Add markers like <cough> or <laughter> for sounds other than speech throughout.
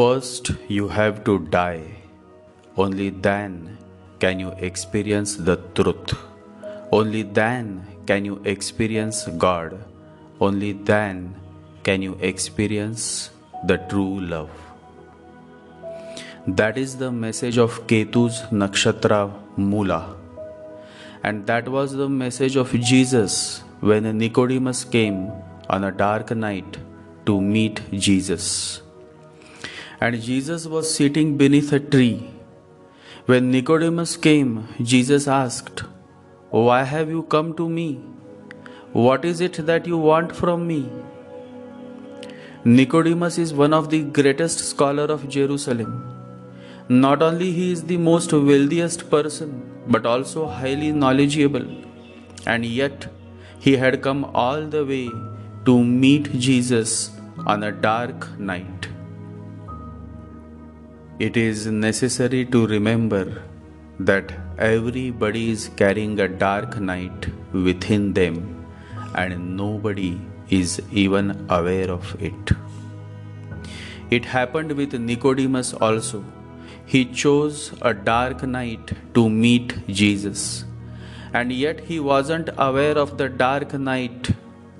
First, you have to die. Only then can you experience the truth. Only then can you experience God. Only then can you experience the true love. That is the message of Ketu's Nakshatra Mula. And that was the message of Jesus when Nicodemus came on a dark night to meet Jesus. And Jesus was sitting beneath a tree. When Nicodemus came, Jesus asked, Why have you come to me? What is it that you want from me? Nicodemus is one of the greatest scholar of Jerusalem. Not only he is the most wealthiest person, but also highly knowledgeable. And yet he had come all the way to meet Jesus on a dark night. It is necessary to remember that everybody is carrying a dark night within them and nobody is even aware of it. It happened with Nicodemus also he chose a dark night to meet Jesus. And yet he wasn't aware of the dark night,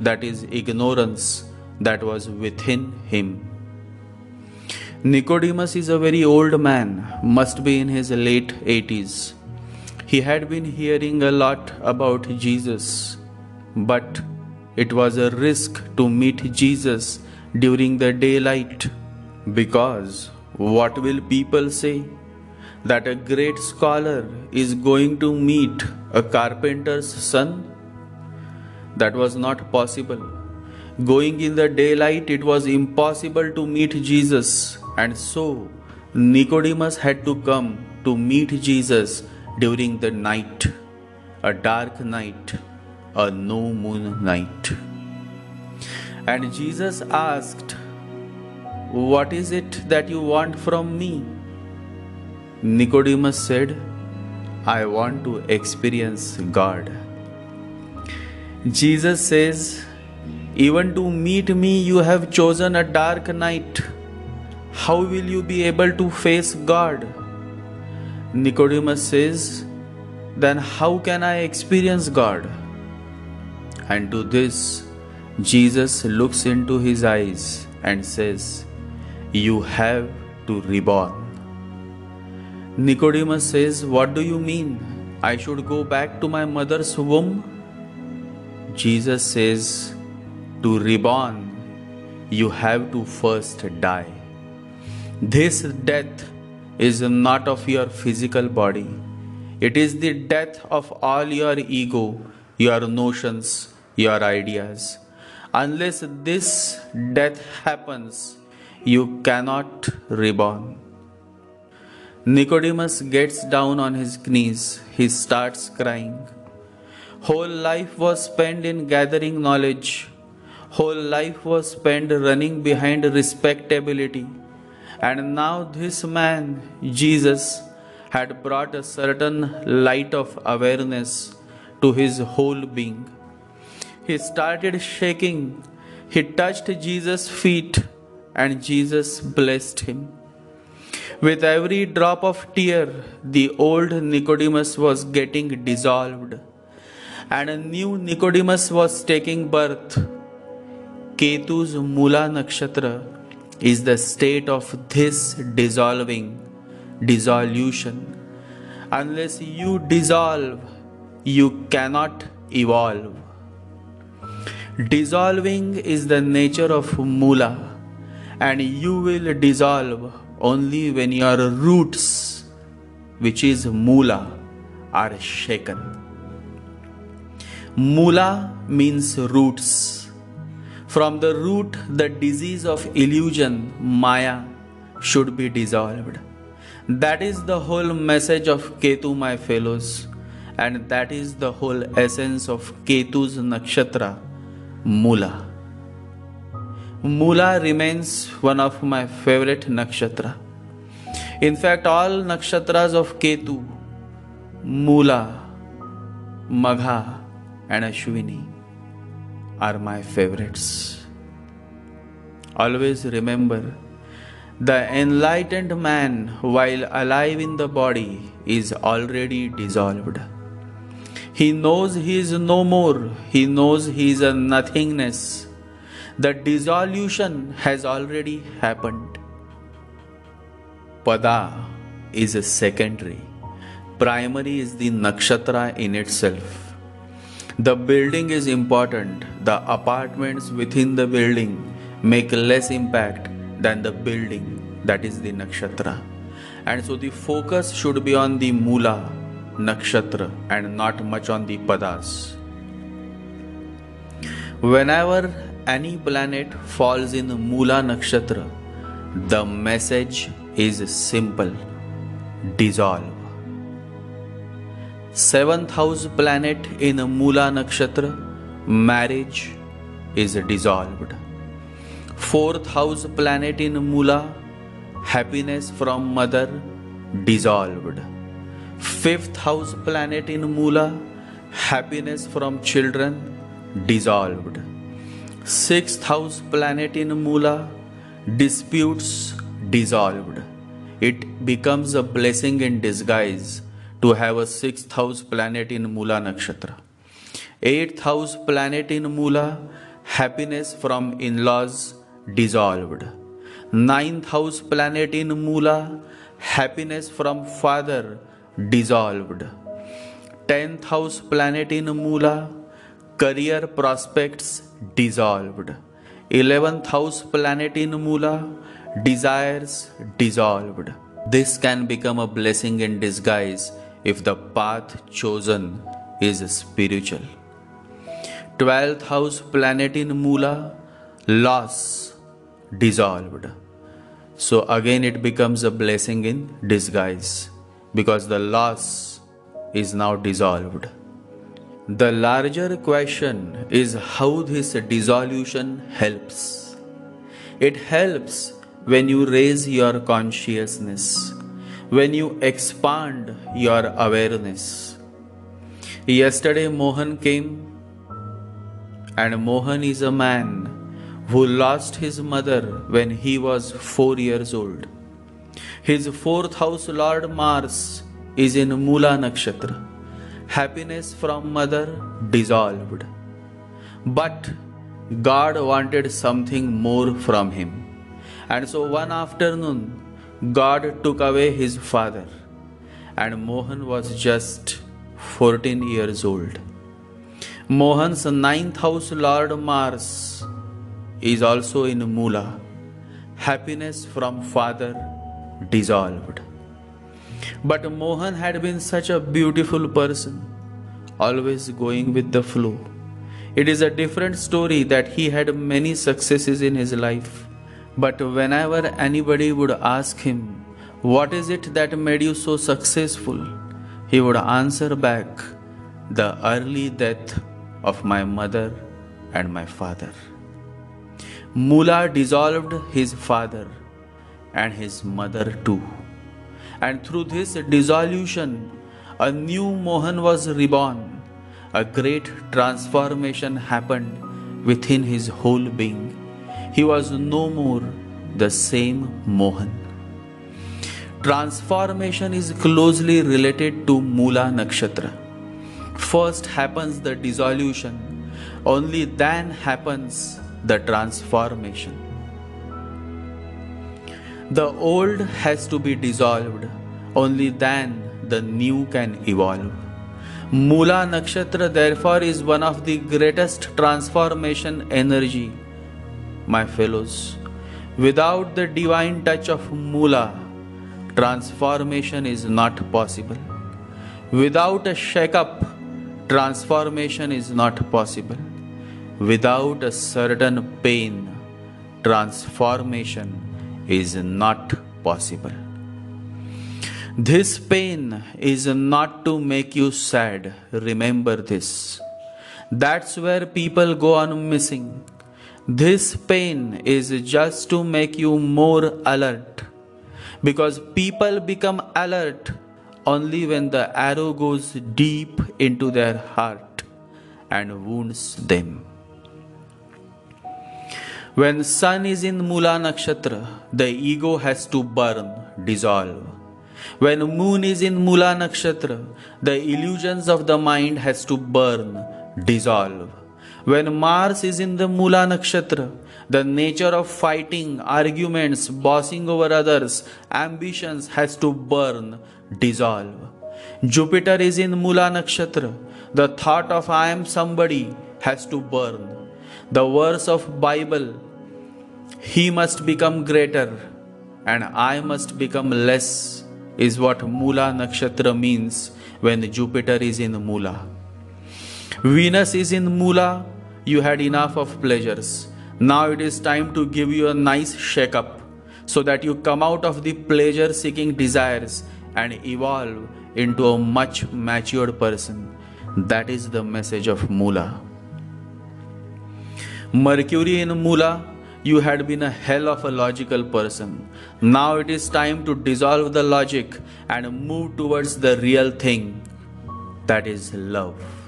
that is, ignorance, that was within him. Nicodemus is a very old man, must be in his late 80s. He had been hearing a lot about Jesus, but it was a risk to meet Jesus during the daylight because what will people say? That a great scholar is going to meet a carpenter's son? That was not possible. Going in the daylight, it was impossible to meet Jesus, and so Nicodemus had to come to meet Jesus during the night, a dark night, a no moon night. And Jesus asked, what is it that you want from me? Nicodemus said, I want to experience God. Jesus says, Even to meet me, you have chosen a dark night. How will you be able to face God? Nicodemus says, Then how can I experience God? And to this, Jesus looks into his eyes and says, you have to reborn. Nicodemus says, What do you mean? I should go back to my mother's womb? Jesus says, To reborn, you have to first die. This death is not of your physical body, it is the death of all your ego, your notions, your ideas. Unless this death happens, you cannot reborn. Nicodemus gets down on his knees. He starts crying. Whole life was spent in gathering knowledge. Whole life was spent running behind respectability. And now this man, Jesus, had brought a certain light of awareness to his whole being. He started shaking. He touched Jesus' feet and Jesus blessed him. With every drop of tear, the old Nicodemus was getting dissolved, and a new Nicodemus was taking birth. Ketu's Mula Nakshatra is the state of this dissolving, dissolution. Unless you dissolve, you cannot evolve. Dissolving is the nature of Mula and you will dissolve only when your roots, which is mula, are shaken. Mula means roots. From the root, the disease of illusion, Maya, should be dissolved. That is the whole message of Ketu, my fellows, and that is the whole essence of Ketu's nakshatra, Mula. Mula remains one of my favorite nakshatra. In fact, all nakshatras of Ketu, Mula, Magha, and Ashwini are my favorites. Always remember The enlightened man, while alive in the body, is already dissolved. He knows he is no more, he knows he is a nothingness. The dissolution has already happened. Pada is a secondary, primary is the nakshatra in itself. The building is important, the apartments within the building make less impact than the building that is the nakshatra. And so the focus should be on the mula nakshatra and not much on the padas. Whenever any planet falls in mula nakshatra, the message is simple dissolve. Seventh house planet in Mula Nakshatra, marriage is dissolved. Fourth house planet in Mula, happiness from mother dissolved. Fifth house planet in Mula, happiness from children dissolved. Sixth house planet in Mula, disputes dissolved. It becomes a blessing in disguise to have a sixth house planet in Mula Nakshatra. Eighth house planet in Mula, happiness from in laws dissolved. Ninth house planet in Mula, happiness from father dissolved. Tenth house planet in Mula, career prospects dissolved. Eleventh house planet in Mula, desires dissolved. This can become a blessing in disguise if the path chosen is spiritual. Twelfth house planet in Mula, loss dissolved. So again, it becomes a blessing in disguise because the loss is now dissolved. The larger question is how this dissolution helps. It helps when you raise your consciousness, when you expand your awareness. Yesterday, Mohan came, and Mohan is a man who lost his mother when he was four years old. His fourth house Lord Mars is in Mula Nakshatra. Happiness from mother dissolved. But God wanted something more from him. And so one afternoon, God took away his father, and Mohan was just 14 years old. Mohan's ninth house Lord Mars is also in Mula. Happiness from father dissolved. But Mohan had been such a beautiful person, always going with the flow. It is a different story that he had many successes in his life. But whenever anybody would ask him, What is it that made you so successful? he would answer back, The early death of my mother and my father. Mula dissolved his father and his mother too. And through this dissolution, a new Mohan was reborn. A great transformation happened within his whole being. He was no more the same Mohan. Transformation is closely related to Mula Nakshatra. First happens the dissolution, only then happens the transformation. The old has to be dissolved, only then the new can evolve. Mula Nakshatra, therefore, is one of the greatest transformation energy, my fellows. Without the divine touch of Mula, transformation is not possible. Without a shake up, transformation is not possible. Without a certain pain, transformation is not possible. This pain is not to make you sad, remember this. That's where people go on missing. This pain is just to make you more alert because people become alert only when the arrow goes deep into their heart and wounds them. When sun is in Mula Nakshatra, the ego has to burn, dissolve. When moon is in Mula Nakshatra, the illusions of the mind has to burn, dissolve. When Mars is in the Mula Nakshatra, the nature of fighting, arguments, bossing over others, ambitions has to burn, dissolve. Jupiter is in Mula Nakshatra, the thought of I am somebody has to burn. The verse of Bible, he must become greater and I must become less is what Mula Nakshatra means when Jupiter is in Mula. Venus is in Mula, you had enough of pleasures. Now it is time to give you a nice shake up so that you come out of the pleasure seeking desires and evolve into a much matured person. That is the message of Mula. Mercury in Mula, you had been a hell of a logical person. Now it is time to dissolve the logic and move towards the real thing that is love.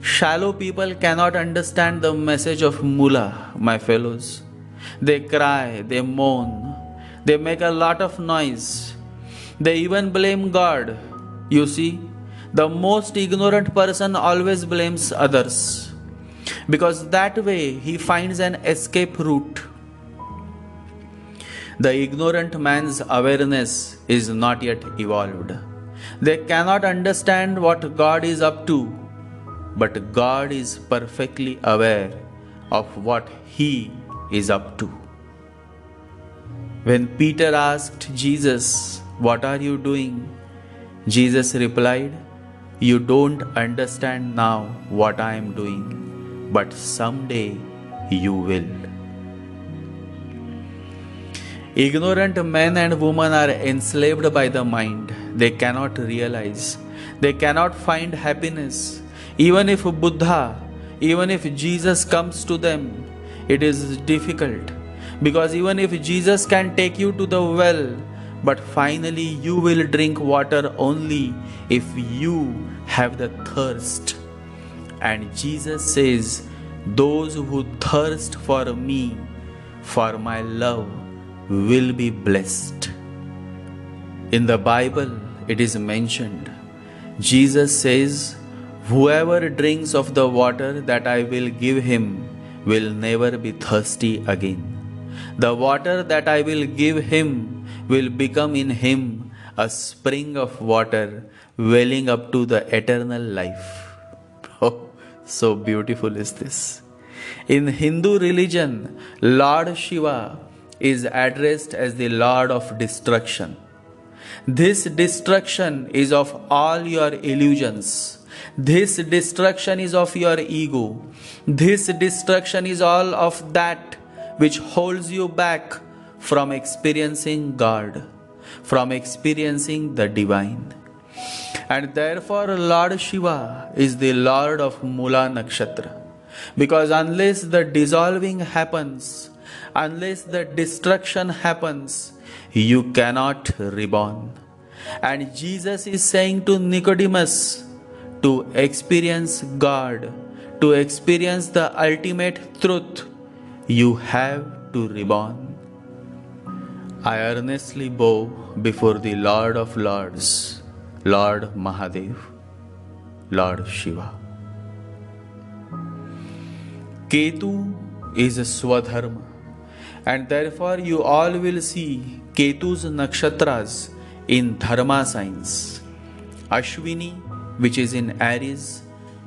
Shallow people cannot understand the message of Mula, my fellows. They cry, they moan, they make a lot of noise. They even blame God. You see, the most ignorant person always blames others because that way he finds an escape route. The ignorant man's awareness is not yet evolved. They cannot understand what God is up to but God is perfectly aware of what he is up to. When Peter asked Jesus, What are you doing? Jesus replied, You don't understand now what I am doing, but someday you will. Ignorant men and women are enslaved by the mind. They cannot realize. They cannot find happiness even if Buddha, even if Jesus comes to them, it is difficult because even if Jesus can take you to the well, but finally you will drink water only if you have the thirst. And Jesus says, Those who thirst for me, for my love, will be blessed. In the Bible, it is mentioned. Jesus says, Whoever drinks of the water that I will give him will never be thirsty again. The water that I will give him will become in him a spring of water welling up to the eternal life. <laughs> Oh, so beautiful is this. In Hindu religion, Lord Shiva is addressed as the Lord of destruction. This destruction is of all your illusions this destruction is of your ego. This destruction is all of that which holds you back from experiencing God, from experiencing the divine. And therefore, Lord Shiva is the Lord of Mula Nakshatra. Because unless the dissolving happens, unless the destruction happens, you cannot reborn. And Jesus is saying to Nicodemus, to experience God, to experience the ultimate truth, you have to reborn. I earnestly bow before the Lord of Lords, Lord Mahadev, Lord Shiva. Ketu is a Swadharma, and therefore you all will see Ketu's nakshatras in Dharma signs. Ashwini which is in Aries,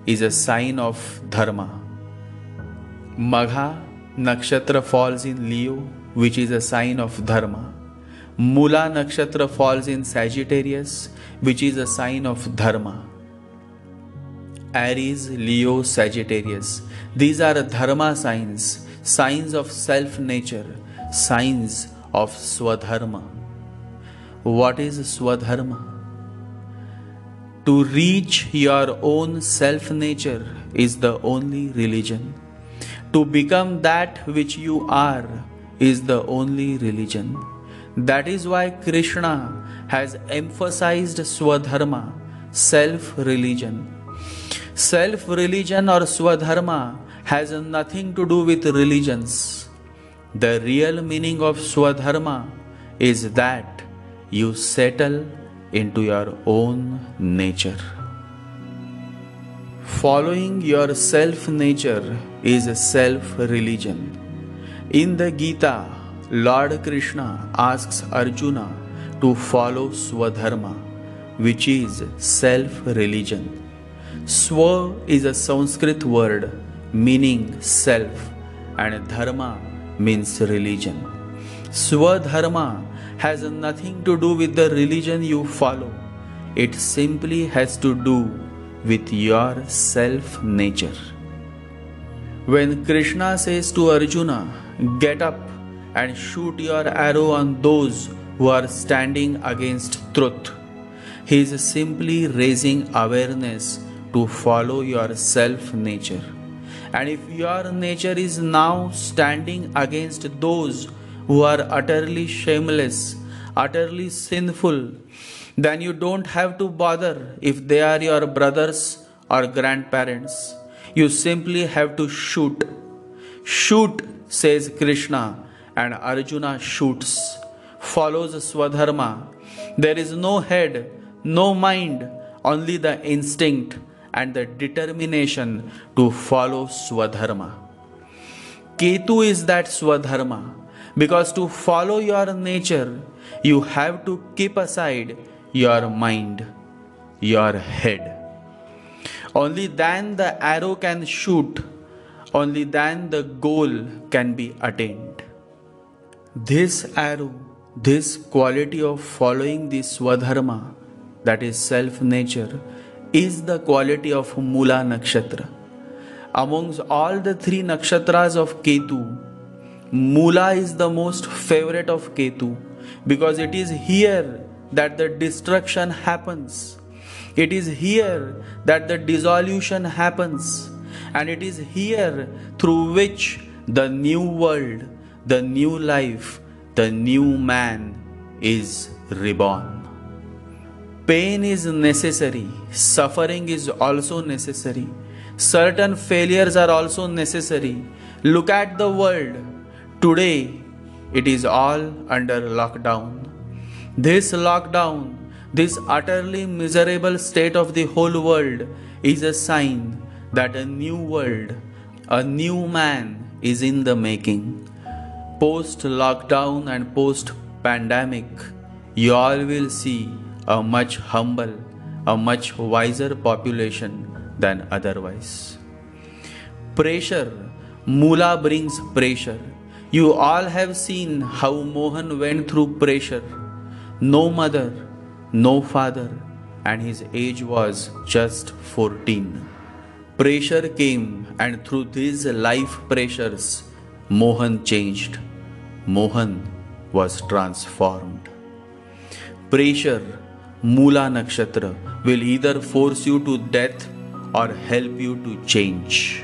is a sign of Dharma. Magha nakshatra falls in Leo, which is a sign of Dharma. Mula nakshatra falls in Sagittarius, which is a sign of Dharma. Aries, Leo, Sagittarius. These are Dharma signs, signs of self nature, signs of Swadharma. What is Swadharma? To reach your own self nature is the only religion. To become that which you are is the only religion. That is why Krishna has emphasized Swadharma, self religion. Self religion or Swadharma has nothing to do with religions. The real meaning of Swadharma is that you settle into your own nature. Following your self nature is a self religion. In the Gita, Lord Krishna asks Arjuna to follow Swadharma, which is self religion. Swa is a Sanskrit word meaning self, and Dharma means religion. Swadharma has nothing to do with the religion you follow, it simply has to do with your self nature. When Krishna says to Arjuna, Get up and shoot your arrow on those who are standing against truth, he is simply raising awareness to follow your self nature. And if your nature is now standing against those who are utterly shameless, utterly sinful, then you don't have to bother if they are your brothers or grandparents. You simply have to shoot. Shoot, says Krishna, and Arjuna shoots, follows Swadharma. There is no head, no mind, only the instinct and the determination to follow Swadharma. Ketu is that Swadharma because to follow your nature, you have to keep aside your mind, your head. Only then the arrow can shoot, only then the goal can be attained. This arrow, this quality of following the Swadharma, that is self nature, is the quality of Mula Nakshatra. Amongst all the three nakshatras of Ketu, Mula is the most favorite of Ketu because it is here that the destruction happens. It is here that the dissolution happens. And it is here through which the new world, the new life, the new man is reborn. Pain is necessary, suffering is also necessary, certain failures are also necessary. Look at the world. Today, it is all under lockdown. This lockdown, this utterly miserable state of the whole world, is a sign that a new world, a new man is in the making. Post lockdown and post pandemic, you all will see a much humble, a much wiser population than otherwise. Pressure, Mula brings pressure. You all have seen how Mohan went through pressure. No mother, no father, and his age was just 14. Pressure came, and through these life pressures, Mohan changed. Mohan was transformed. Pressure Mula Nakshatra will either force you to death or help you to change.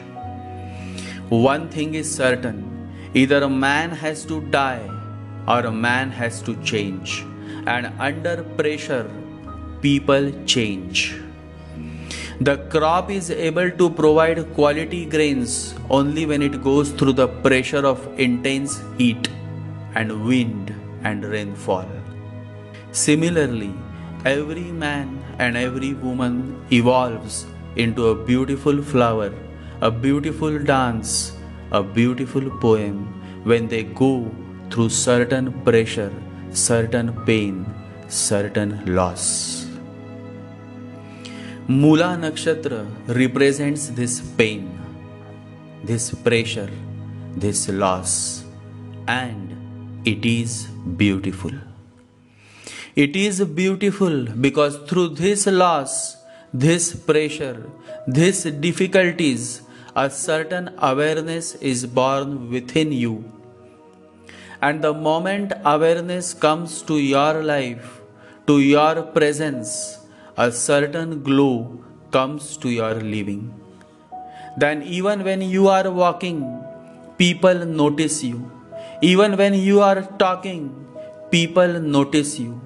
One thing is certain either a man has to die or a man has to change, and under pressure, people change. The crop is able to provide quality grains only when it goes through the pressure of intense heat and wind and rainfall. Similarly, every man and every woman evolves into a beautiful flower, a beautiful dance, a beautiful poem when they go through certain pressure, certain pain, certain loss. Mula Nakshatra represents this pain, this pressure, this loss, and it is beautiful. It is beautiful because through this loss, this pressure, these difficulties, a certain awareness is born within you. And the moment awareness comes to your life, to your presence, a certain glow comes to your living. Then, even when you are walking, people notice you. Even when you are talking, people notice you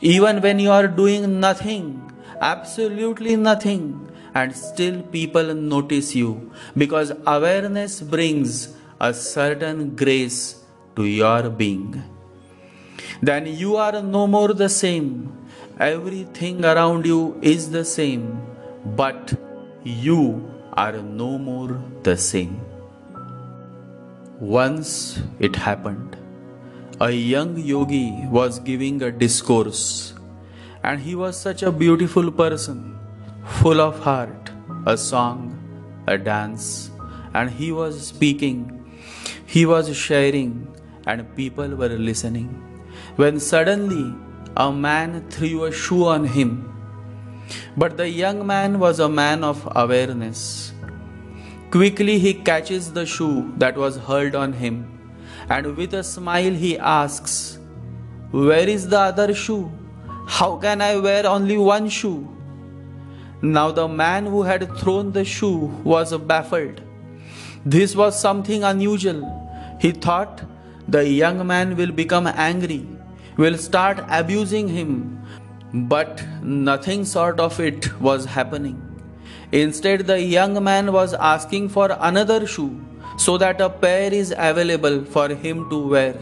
even when you are doing nothing, absolutely nothing, and still people notice you because awareness brings a certain grace to your being. Then you are no more the same. Everything around you is the same, but you are no more the same. Once it happened. A young yogi was giving a discourse, and he was such a beautiful person, full of heart, a song, a dance, and he was speaking, he was sharing, and people were listening. When suddenly a man threw a shoe on him, but the young man was a man of awareness. Quickly he catches the shoe that was hurled on him and with a smile he asks, Where is the other shoe? How can I wear only one shoe? Now the man who had thrown the shoe was baffled. This was something unusual. He thought the young man will become angry, will start abusing him, but nothing sort of it was happening. Instead, the young man was asking for another shoe so that a pair is available for him to wear.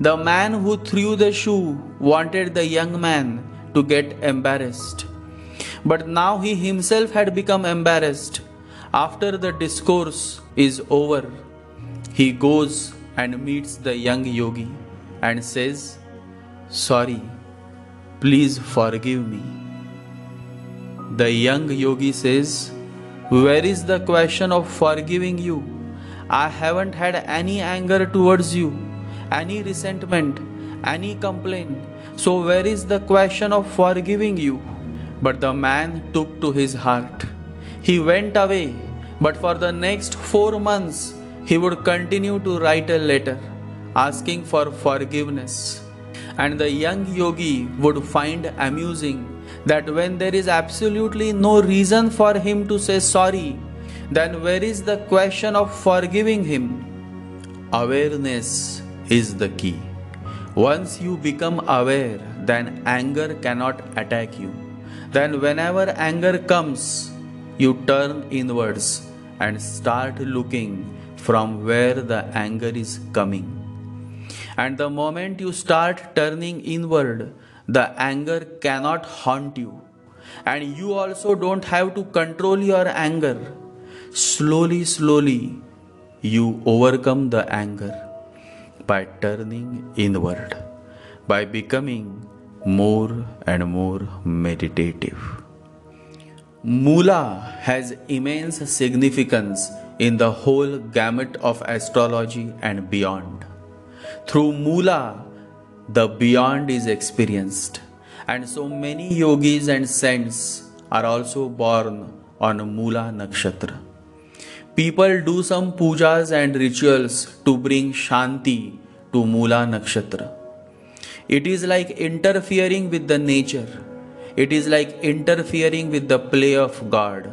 The man who threw the shoe wanted the young man to get embarrassed. But now he himself had become embarrassed. After the discourse is over, he goes and meets the young yogi and says, Sorry, please forgive me. The young yogi says, where is the question of forgiving you? I haven't had any anger towards you, any resentment, any complaint. So, where is the question of forgiving you? But the man took to his heart. He went away, but for the next four months, he would continue to write a letter asking for forgiveness. And the young yogi would find amusing that when there is absolutely no reason for him to say sorry, then where is the question of forgiving him? Awareness is the key. Once you become aware, then anger cannot attack you. Then, whenever anger comes, you turn inwards and start looking from where the anger is coming. And the moment you start turning inward, the anger cannot haunt you. And you also don't have to control your anger. Slowly, slowly, you overcome the anger by turning inward, by becoming more and more meditative. Mula has immense significance in the whole gamut of astrology and beyond. Through Mula, the beyond is experienced. And so many yogis and saints are also born on Mula Nakshatra. People do some pujas and rituals to bring Shanti to Mula Nakshatra. It is like interfering with the nature. It is like interfering with the play of God,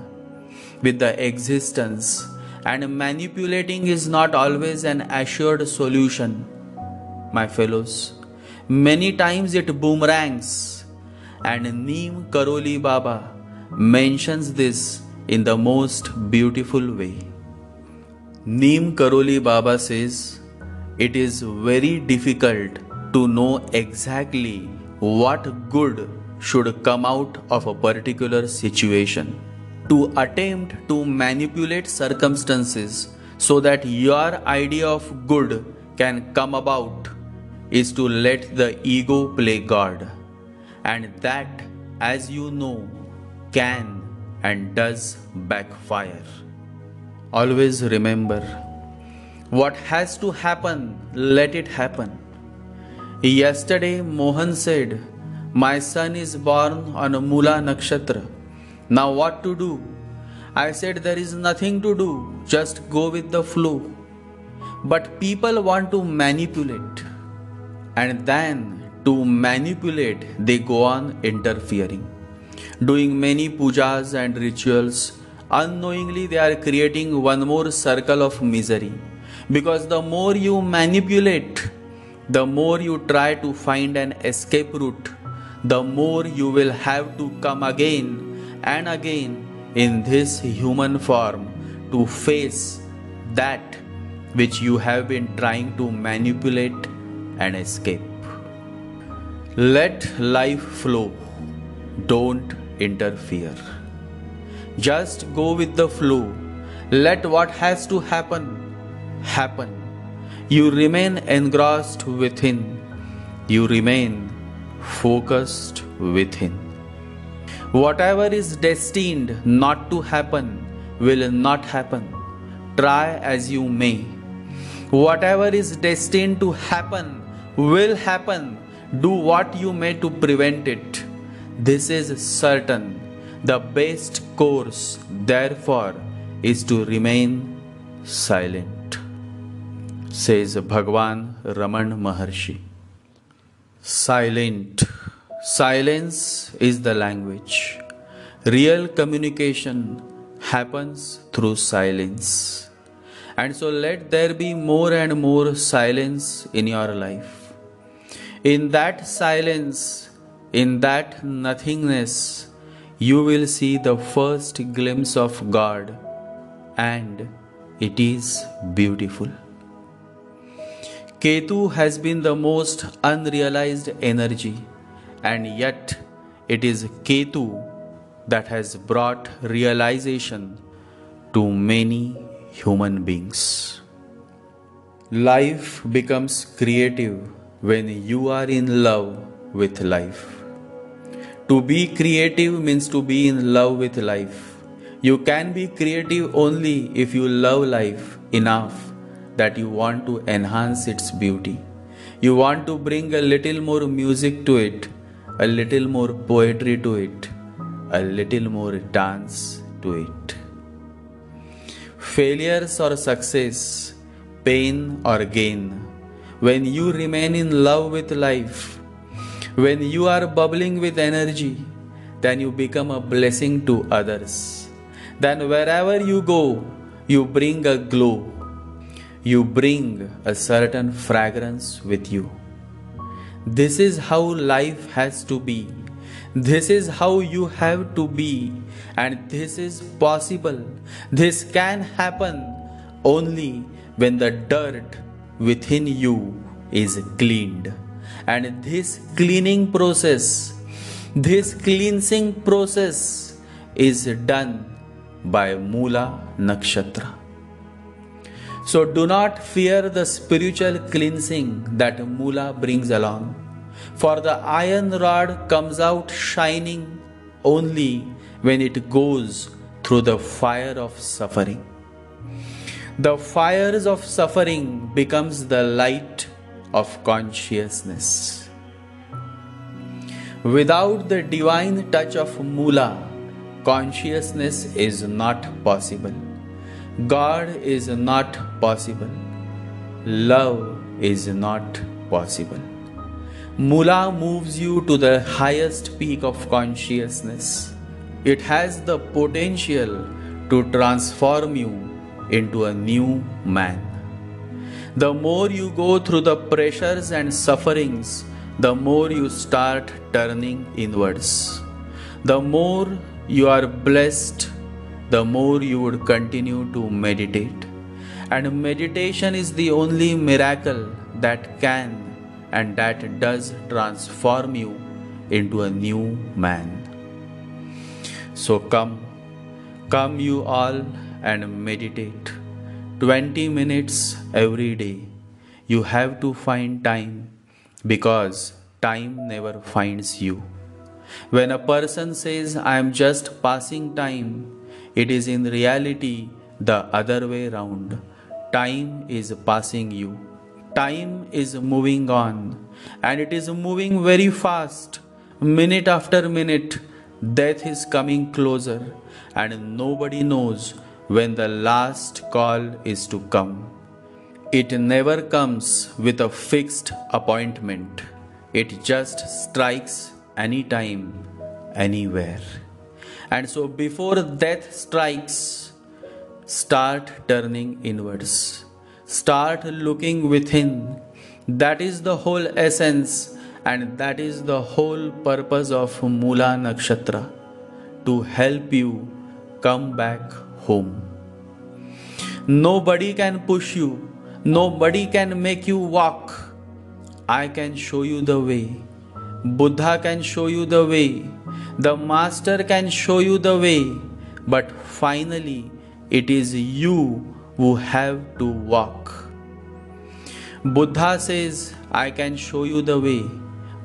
with the existence. And manipulating is not always an assured solution, my fellows. Many times it boomerangs, and Neem Karoli Baba mentions this in the most beautiful way. Neem Karoli Baba says, It is very difficult to know exactly what good should come out of a particular situation. To attempt to manipulate circumstances so that your idea of good can come about is to let the ego play God. And that, as you know, can and does backfire. Always remember what has to happen, let it happen. Yesterday, Mohan said, My son is born on Mula Nakshatra. Now, what to do? I said, There is nothing to do, just go with the flow. But people want to manipulate and then to manipulate they go on interfering doing many pujas and rituals unknowingly they are creating one more circle of misery because the more you manipulate the more you try to find an escape route the more you will have to come again and again in this human form to face that which you have been trying to manipulate and escape. Let life flow, don't interfere. Just go with the flow. Let what has to happen happen. You remain engrossed within. You remain focused within. Whatever is destined not to happen will not happen. Try as you may. Whatever is destined to happen will happen. Do what you may to prevent it. This is certain. The best course, therefore, is to remain silent, says Bhagwan Raman Maharshi. Silent. Silence is the language. Real communication happens through silence. And so let there be more and more silence in your life. In that silence, in that nothingness, you will see the first glimpse of God, and it is beautiful. Ketu has been the most unrealized energy, and yet it is Ketu that has brought realization to many human beings. Life becomes creative when you are in love with life. To be creative means to be in love with life. You can be creative only if you love life enough that you want to enhance its beauty. You want to bring a little more music to it, a little more poetry to it, a little more dance to it. Failures or success, pain or gain, when you remain in love with life, when you are bubbling with energy, then you become a blessing to others. Then wherever you go, you bring a glow. You bring a certain fragrance with you. This is how life has to be. This is how you have to be. And this is possible. This can happen only when the dirt within you is cleaned. And this cleaning process, this cleansing process is done by Mula Nakshatra. So do not fear the spiritual cleansing that Mula brings along. For the iron rod comes out shining only when it goes through the fire of suffering. The fires of suffering becomes the light of consciousness. Without the divine touch of Mula, consciousness is not possible. God is not possible. Love is not possible. Mula moves you to the highest peak of consciousness. It has the potential to transform you into a new man. The more you go through the pressures and sufferings, the more you start turning inwards. The more you are blessed, the more you would continue to meditate. And meditation is the only miracle that can and that does transform you into a new man. So come, come you all and meditate. 20 minutes every day. You have to find time because time never finds you. When a person says, I am just passing time, it is in reality the other way round. Time is passing you. Time is moving on and it is moving very fast. Minute after minute, death is coming closer and nobody knows when the last call is to come. It never comes with a fixed appointment, it just strikes anytime, anywhere. And so, before death strikes, start turning inwards, start looking within. That is the whole essence, and that is the whole purpose of Mula Nakshatra to help you come back home. Nobody can push you, nobody can make you walk. I can show you the way. Buddha can show you the way. The Master can show you the way. But finally, it is you who have to walk. Buddha says, I can show you the way,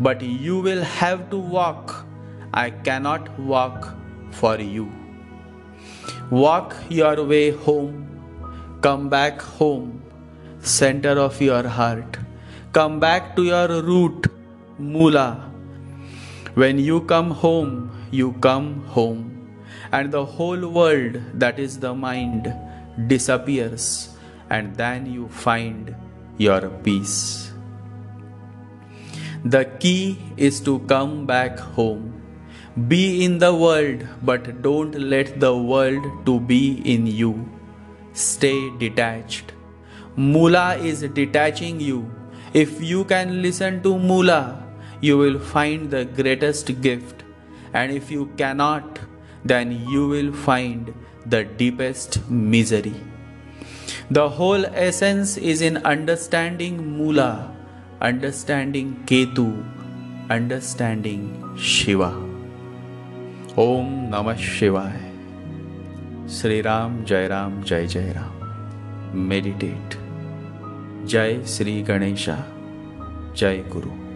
but you will have to walk. I cannot walk for you. Walk your way home. Come back home, center of your heart. Come back to your root, Mula. When you come home, you come home, and the whole world, that is the mind, disappears, and then you find your peace. The key is to come back home. Be in the world, but don't let the world to be in you. Stay detached. Mula is detaching you. If you can listen to Mula, you will find the greatest gift. And if you cannot, then you will find the deepest misery. The whole essence is in understanding Mula, understanding Ketu, understanding Shiva. Om Namah Shivaya. Sri Ram Jai Ram Jai Jai Ram. Meditate. Jai Sri Ganesha. Jai Guru.